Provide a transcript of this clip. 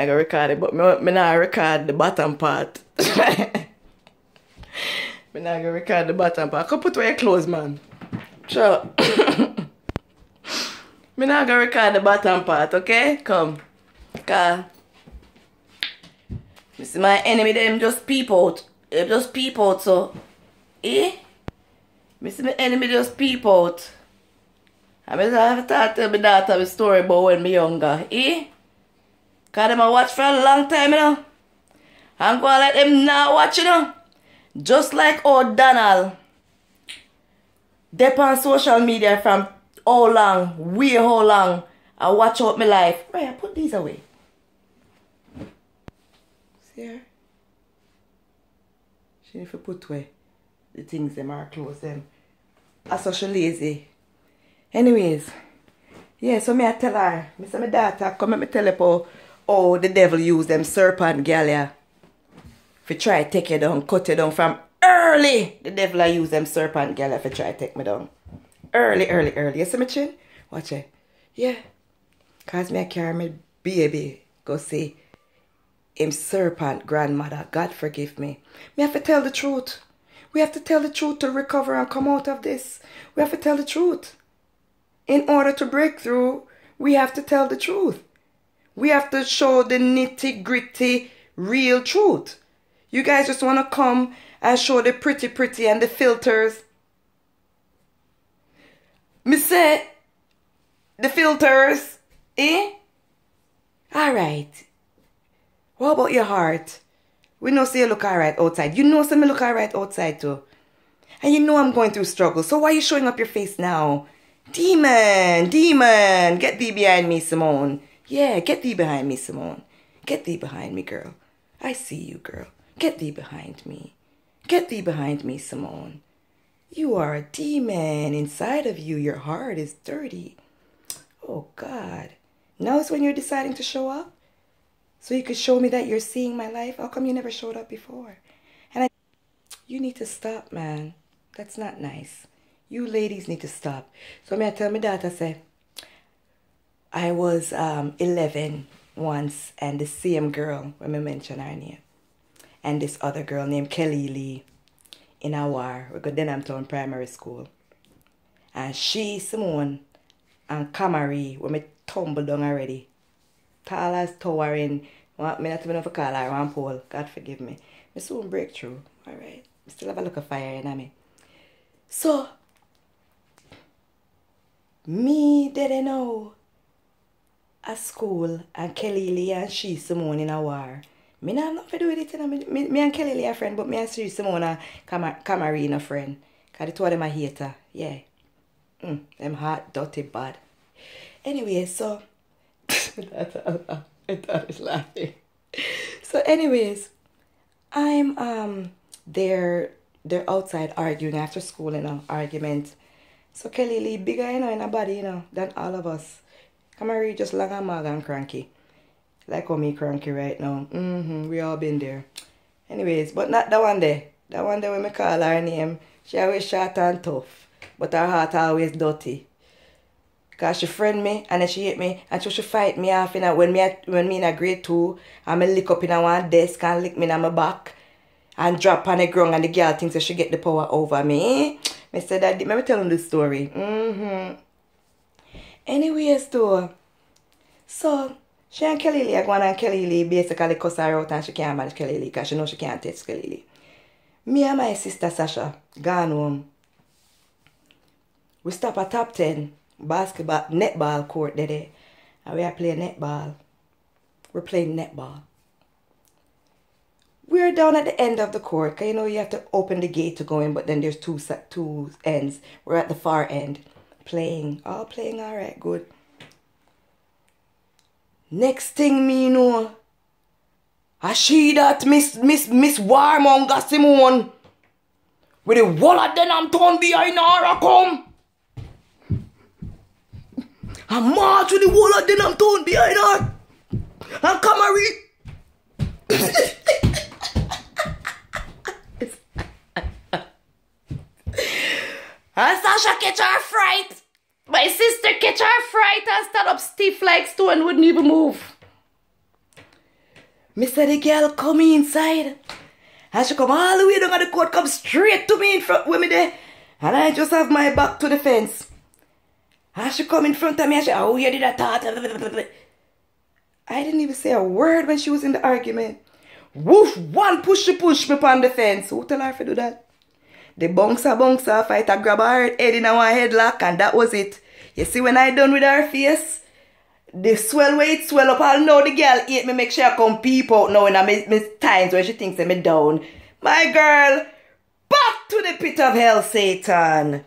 I go record it, but me, me not record the bottom part. me not gonna record the bottom part. Come put away your clothes, man. Sure. me not gonna record the bottom part, okay? Come. Cause me see my enemy them just peep out. They just peep out, so eh? Me see my enemy just peep out. I mean, I have to tell my daughter a story about when me younger, eh? Cause them a watch for a long time, you know. I'm gonna let them not watch, you know. Just like old Donald. Dep on social media from how long, way how long. I watch out my life. Right, I put these away. See her? She need to put away the things them are close them. I saw she lazy. Anyways, yeah, so me I tell her, me say my daughter, come and me tell her how the devil use them serpent gal yeah. If try take you down, cut you down from early. The devil I use them serpent gal if you try take me down. Early, early, early. You see me chin? Watch it. Yeah. Cause me I carry my baby go see him serpent grandmother. God forgive me. Me have to tell the truth. We have to tell the truth to recover and come out of this. We have to tell the truth. In order to break through, we have to tell the truth. We have to show the nitty gritty, real truth. You guys just want to come and show the pretty, pretty and the filters. Me say, the filters, eh? Alright. What about your heart? We know say you look alright outside. You know say me look alright outside too. And you know I'm going through struggle. So why are you showing up your face now? Demon, demon, get thee behind me, Simone. Yeah, get thee behind me, Simone. Get thee behind me, girl. I see you, girl. Get thee behind me. Get thee behind me, Simone. You are a demon. Inside of you, your heart is dirty. Oh, God. Now is when you're deciding to show up? So you could show me that you're seeing my life? How come you never showed up before? And I, you need to stop, man. That's not nice. You ladies need to stop. So I tell my daughter, say, I was um, 11 once, and the same girl, when I mention her name, and this other girl named Kelly Lee in our we go Denham Town Primary School. And she, Simone, and Camary, when me tumble down already. Tall as towering, want me not even know if I call her pole, God forgive me. Me soon break through, alright. Still have a look of fire in me. So, me didn't know a school and Kelly Lee and she Simone in a war. Me not have nothing to do with it. You know? me, me, me and Kelly Lee a friend, but me and she Simone and Cam- Camarine a friend. Cause the two of them a hater. Yeah. Mm, them hot, dirty, bad. Anyway, so I thought I was laughing. So anyways, I'm um they're they're outside arguing after school, you know, argument. So Kelly Lee bigger, you know, in a body, you know, than all of us. Camary just long and mag and cranky. Like how me cranky right now. Mm-hmm. We all been there. Anyways, but not that one there. That one there when me call her name. She always short and tough. But her heart always dirty. Cause she friend me and then she hate me and so she fight me off in a, when me when me in a grade two and me lick up in a one desk and lick me in my back and drop on the ground and the girl thinks that she get the power over me. Me said that me tell the story. Mm-hmm. Anyways though, so she and Kelly Lee are going and Kelly Lee basically cuss her out and she can't manage Kelly Lee because she knows she can't touch Kelly Lee. Me and my sister Sasha gone home. We stop at top 10 basketball, netball court there. And we are playing netball. We're playing netball. We're down at the end of the court. You know you have to open the gate to go in, but then there's two two ends. We're at the far end playing. All playing all right, good. Next thing me know, I see that Miss Miss Miss Warmonger Simone with the wall of I'm torn behind her I come. I march with the wall of I'm torn behind her. And Camary. and Sasha catch her fright. My sister catch her fright and stand up stiff like stone and wouldn't even move. Mister, the girl come inside. And she come all the way down the court, come straight to me in front with me there. And I just have my back to the fence. And she come in front of me and she, oh, you did that thought. I didn't even say a word when she was in the argument. Woof, one push she push me upon the fence. Who tell her to do that? The bouncer bouncer fight I grab her head in our headlock and that was it. You see when I done with her face? The swell weight swell up. I'll know the girl hate me make sure I come peep out now in a me, times where she thinks I'm down. My girl, back to the pit of hell, Satan.